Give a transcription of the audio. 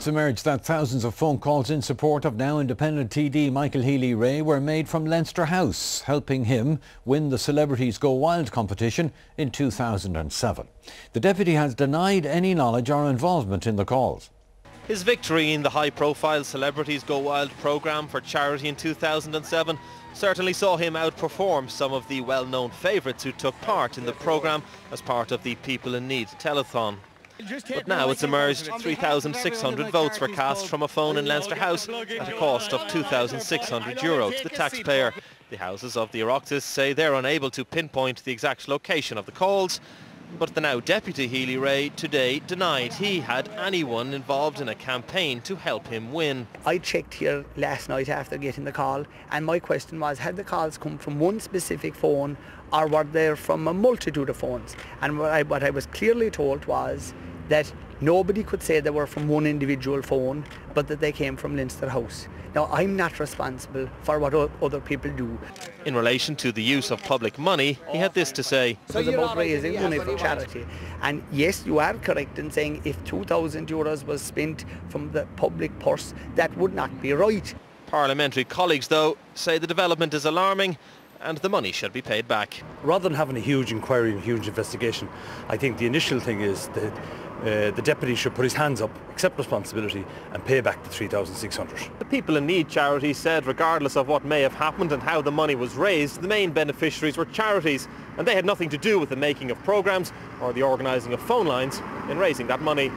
It's emerged that thousands of phone calls in support of now independent TD Michael Healy Rae were made from Leinster House, helping him win the Celebrities Go Wild competition in 2007. The deputy has denied any knowledge or involvement in the calls. His victory in the high-profile Celebrities Go Wild programme for charity in 2007 certainly saw him outperform some of the well-known favourites who took part in the programme as part of the People in Need telethon. But now it's emerged 3,600 votes were cast from a phone in Leinster House at a cost of 2,600 euro to the taxpayer. The houses of the Oireachtas say they're unable to pinpoint the exact location of the calls, but the now Deputy Healy Rae today denied he had anyone involved in a campaign to help him win. I checked here last night after getting the call and my question was had the calls come from one specific phone or were they from a multitude of phones and what I, what I was clearly told was that nobody could say they were from one individual phone, but that they came from Leinster House. Now, I'm not responsible for what other people do. In relation to the use of public money, he had this to say. So it's about raising money for charity. And yes, you are correct in saying if 2,000 euros was spent from the public purse, that would not be right. Parliamentary colleagues, though, say the development is alarming and the money should be paid back. Rather than having a huge inquiry and huge investigation, I think the initial thing is that uh, the deputy should put his hands up, accept responsibility and pay back the 3,600. The People in Need charity said regardless of what may have happened and how the money was raised, the main beneficiaries were charities and they had nothing to do with the making of programmes or the organising of phone lines in raising that money.